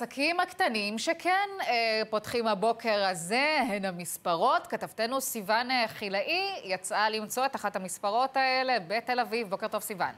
העסקים הקטנים שכן אה, פותחים הבוקר הזה הן המספרות. כתבתנו סיוון אה, חילאי יצאה למצוא את אחת המספרות האלה בתל אביב. בוקר טוב, סיוון.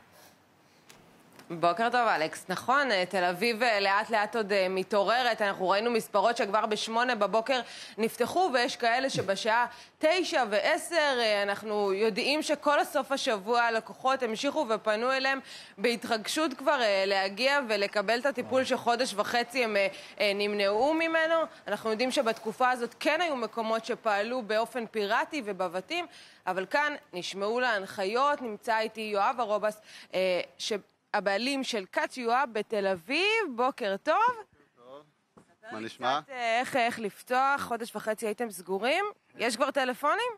בוקר טוב, אלכס. נכון, אה, תל אביב אה, לאט לאט עוד אה, מתעוררת. אנחנו ראינו מספרות שכבר בשמונה בבוקר נפתחו, ויש כאלה שבשעה תשע ועשר אנחנו יודעים שכל הסוף השבוע הלקוחות המשיכו ופנו אליהם בהתרגשות כבר להגיע ולקבל את הטיפול שחודש וחצי הם נמנעו ממנו. אנחנו יודעים שבתקופה הזאת כן היו מקומות שפעלו באופן פיראטי ובבתים, אבל כאן נשמעו להנחיות. נמצא איתי יואב הרובס, ש... הבעלים של כת יואב בתל אביב, בוקר טוב. מה נשמע? קצת, אה, איך, איך לפתוח, חודש וחצי הייתם סגורים, יש כבר טלפונים?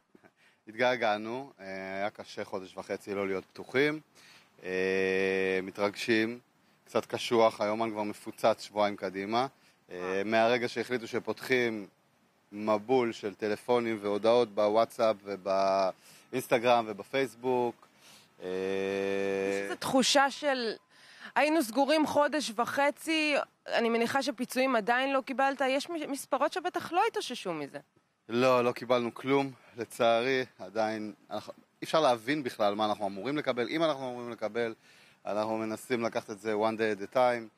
התגעגענו, אה, היה קשה חודש וחצי לא להיות פתוחים, אה, מתרגשים, קצת קשוח, היומן כבר מפוצץ שבועיים קדימה. מהרגע שהחליטו שפותחים מבול של טלפונים והודעות בוואטסאפ ובאינסטגרם ובפייסבוק, תחושה של... היינו סגורים חודש וחצי, אני מניחה שפיצויים עדיין לא קיבלת, יש מספרות שבטח לא התאוששו מזה. לא, לא קיבלנו כלום, לצערי, עדיין, אנחנו, אי אפשר להבין בכלל מה אנחנו אמורים לקבל, אם אנחנו אמורים לקבל, אנחנו מנסים לקחת את זה one day at a time,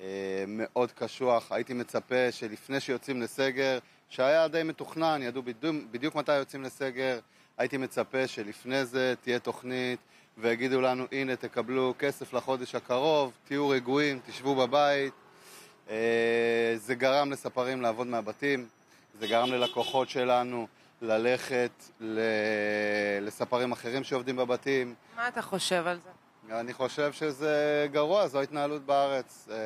אה, מאוד קשוח, הייתי מצפה שלפני שיוצאים לסגר, שהיה די מתוכנן, ידעו בדיוק, בדיוק מתי יוצאים לסגר, הייתי מצפה שלפני זה תהיה תוכנית ויגידו לנו, הנה, תקבלו כסף לחודש הקרוב, תהיו רגועים, תשבו בבית. אה, זה גרם לספרים לעבוד מהבתים, זה גרם ללקוחות שלנו ללכת לספרים אחרים שעובדים בבתים. מה אתה חושב על זה? אני חושב שזה גרוע, זו ההתנהלות בארץ. אה,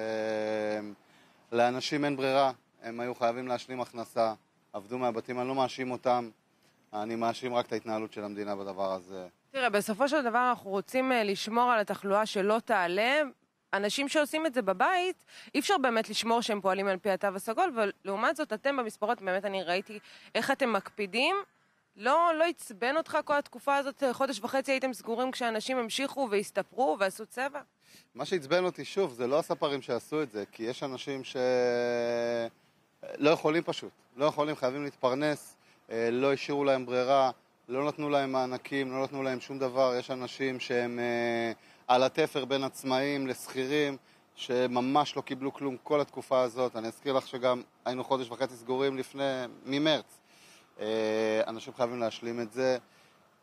לאנשים אין ברירה, הם היו חייבים להשלים הכנסה, עבדו מהבתים, אני לא מאשים אותם, אני מאשים רק את ההתנהלות של המדינה בדבר הזה. תראה, בסופו של דבר אנחנו רוצים אה, לשמור על התחלואה שלא תעלה. אנשים שעושים את זה בבית, אי אפשר באמת לשמור שהם פועלים על פי התו הסגול, ולעומת זאת, אתם במספרות, באמת אני ראיתי איך אתם מקפידים. לא, לא עצבן אותך כל התקופה הזאת, חודש וחצי הייתם סגורים כשאנשים המשיכו והסתפרו ועשו צבע? מה שעצבן אותי, שוב, זה לא הספרים שעשו את זה, כי יש אנשים שלא יכולים פשוט, לא יכולים, חייבים להתפרנס, אה, לא השאירו להם ברירה. לא נתנו להם מענקים, לא נתנו להם שום דבר. יש אנשים שהם אה, על התפר בין עצמאים לשכירים, שממש לא קיבלו כלום כל התקופה הזאת. אני אזכיר לך שגם היינו חודש וחצי סגורים לפני, ממרץ. אה, אנשים חייבים להשלים את זה.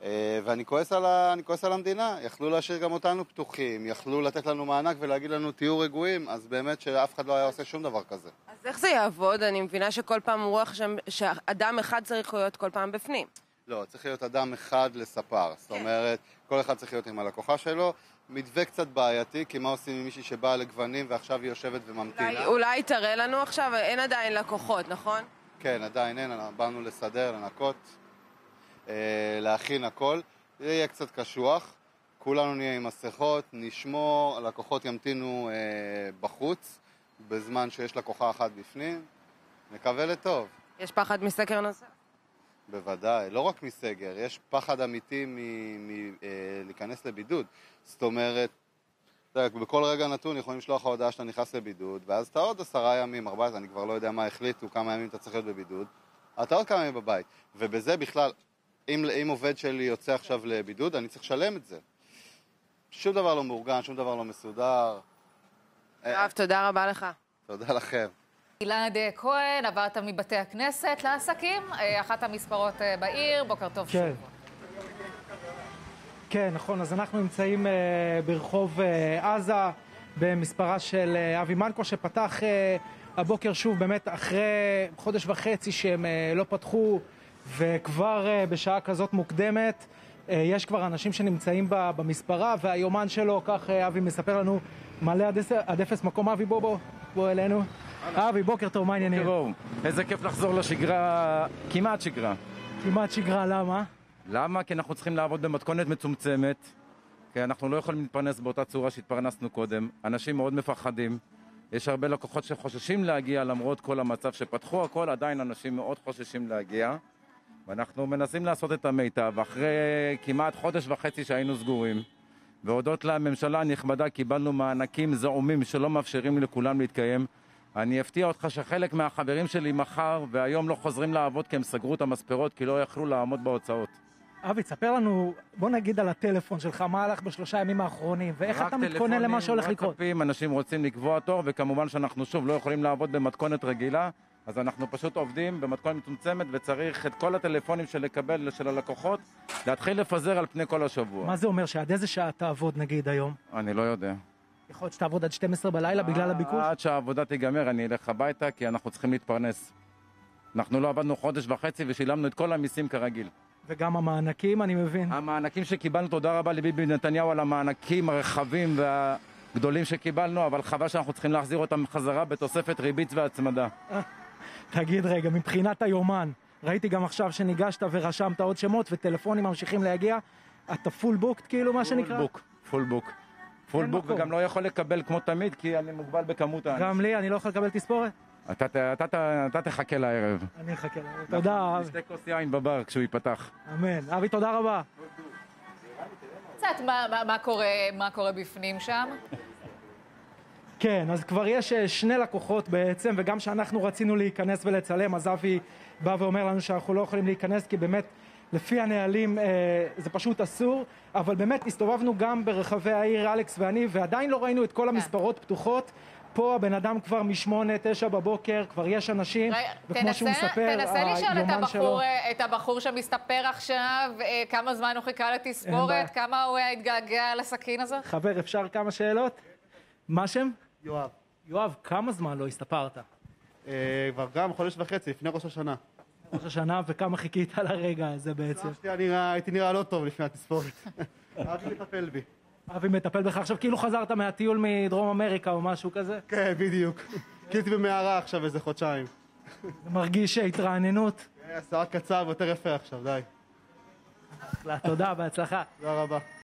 אה, ואני כועס, על ה, כועס על המדינה, יכלו להשאיר גם אותנו פתוחים, יכלו לתת לנו מענק ולהגיד לנו תהיו רגועים, אז באמת שאף אחד לא היה עושה שום דבר כזה. אז איך זה יעבוד? אני מבינה שכל פעם רוח שם, שאדם אחד צריך להיות כל פעם בפנים. לא, צריך להיות אדם אחד לספר. זאת כן. אומרת, כל אחד צריך להיות עם הלקוחה שלו. מתווה קצת בעייתי, כי מה עושים עם מישהי שבאה לגוונים ועכשיו היא יושבת וממתינה? אולי, אולי תראה לנו עכשיו, אין עדיין לקוחות, נכון? כן, עדיין אין, באנו לסדר, לנקות, אה, להכין הכל. זה יהיה קצת קשוח, כולנו נהיה עם מסכות, נשמור, הלקוחות ימתינו אה, בחוץ, בזמן שיש לקוחה אחת בפנים, נקווה לטוב. יש פחד מסקר נוסף? בוודאי, לא רק מסגר, יש פחד אמיתי מלהיכנס אה, לבידוד. זאת אומרת, בכל רגע נתון יכולים לשלוח לך הודעה שאתה נכנס לבידוד, ואז אתה עוד עשרה ימים, ארבעה, אני כבר לא יודע מה החליטו, כמה ימים אתה צריך להיות בבידוד, אתה עוד כמה ימים בבית. ובזה בכלל, אם, אם עובד שלי יוצא עכשיו לבידוד, אני צריך לשלם את זה. שום דבר לא מאורגן, שום דבר לא מסודר. יואב, תודה רבה לך. תודה לכם. גלעד כהן, עברת מבתי הכנסת לעסקים, אה, אחת המספרות אה, בעיר, בוקר טוב כן. שוב. כן, נכון, אז אנחנו נמצאים אה, ברחוב עזה, במספרה של אבי מנקו, שפתח הבוקר שוב, באמת אחרי חודש וחצי שהם לא פתחו, וכבר בשעה כזאת מוקדמת, יש כבר אנשים שנמצאים במספרה, והיומן שלו, כך אבי מספר לנו, מלא עד אפס מקום. אבי, בוא, בוא, בוא אלינו. אבי, בוקר טוב, מה העניינים? בוקר טוב. איזה כיף לחזור לשגרה, כמעט שגרה. כמעט שגרה, למה? למה? כי אנחנו צריכים לעבוד במתכונת מצומצמת, כי אנחנו לא יכולים להתפרנס באותה צורה שהתפרנסנו קודם. אנשים מאוד מפחדים. יש הרבה לקוחות שחוששים להגיע למרות כל המצב שפתחו הכל, עדיין אנשים מאוד חוששים להגיע. ואנחנו מנסים לעשות את המיטב. אחרי כמעט חודש וחצי שהיינו סגורים, והודות לממשלה הנכבדה קיבלנו מענקים זעומים שלא מאפשרים לכולם להתקיים. אני אפתיע אותך שחלק מהחברים שלי מחר והיום לא חוזרים לעבוד כי הם סגרו את המספרות כי לא יכלו לעמוד בהוצאות. אבי, תספר לנו, בוא נגיד על הטלפון שלך, מה הלך בשלושה ימים האחרונים, ואיך רק אתה מתכונן טלפונים, למה שהולך לקרות. וואטסאפים, אנשים רוצים לקבוע תור, וכמובן שאנחנו שוב לא יכולים לעבוד במתכונת רגילה, אז אנחנו פשוט עובדים במתכונת מצומצמת, וצריך את כל הטלפונים של לקבל של הלקוחות, להתחיל לפזר על פני כל השבוע. מה זה אומר, שעד איזה שעה תעבוד נגיד היום? אני לא יודע. יכול להיות שתעבוד עד 12 בלילה בגלל הביקוש? עד שהעבודה תיגמר אני אלך הביתה, כי אנחנו צריכים להתפרנס. אנחנו לא עבדנו חודש וחצי ושילמנו את כל המיסים כרגיל. וגם המענקים, אני מבין. המענקים שקיבלנו, תודה רבה לביבי נתניהו על המענקים הרחבים והגדולים שקיבלנו, אבל חבל שאנחנו צריכים להחזיר אותם חזרה בתוספת ריבית והצמדה. תגיד רגע, מבחינת היומן, ראיתי גם עכשיו שניגשת ורשמת עוד שמות וטלפונים ממשיכים להגיע, אתה full booked כאילו, מה שנקרא? פול בוק, פול בוק. פול בוק, מקום. וגם לא יכול לקבל כמו תמיד, כי אני מוגבל בכמות האנשים. גם לי, אני לא יכול לקבל תספורת? אתה, אתה, אתה, אתה תחכה לערב. אני אחכה. תודה, אבי. נשתה כוס יין בבר כשהוא ייפתח. אמן. אבי, תודה רבה. קצת, מה, מה, מה, קורה, מה קורה בפנים שם? כן, אז כבר יש אה, שני לקוחות בעצם, וגם כשאנחנו רצינו להיכנס ולצלם, אז אבי בא ואומר לנו שאנחנו לא יכולים להיכנס, כי באמת, לפי הנהלים אה, זה פשוט אסור, אבל באמת הסתובבנו גם ברחבי העיר, אלכס ואני, ועדיין לא ראינו את כל המספרות פתוחות. פה הבן אדם כבר משמונה, תשע בבוקר, כבר יש אנשים, רגע, וכמו שהוא תנסה, מספר, תנסה לשאול את היומן שלו... הבחור, אה, את הבחור שמסתפר עכשיו, אה, כמה זמן הוא חיכה לתספורת. כמה הוא היה התגעגע לסכין הזאת? חבר, אפשר כמה שאלות? מה שם? יואב. יואב, כמה זמן לא הסתפרת? אה, כבר גם חודש וחצי, לפני ראש השנה. ראש השנה, וכמה חיכית לרגע הזה בעצם? הייתי נראה לא טוב לפני התספורת. אבי מטפל בי. אבי מטפל בך עכשיו כאילו חזרת מהטיול מדרום אמריקה או משהו כזה? כן, בדיוק. כאילו הייתי במערה עכשיו איזה חודשיים. מרגיש התרעננות? אה, שיער קצר ויותר יפה עכשיו, די. תודה, בהצלחה. תודה רבה.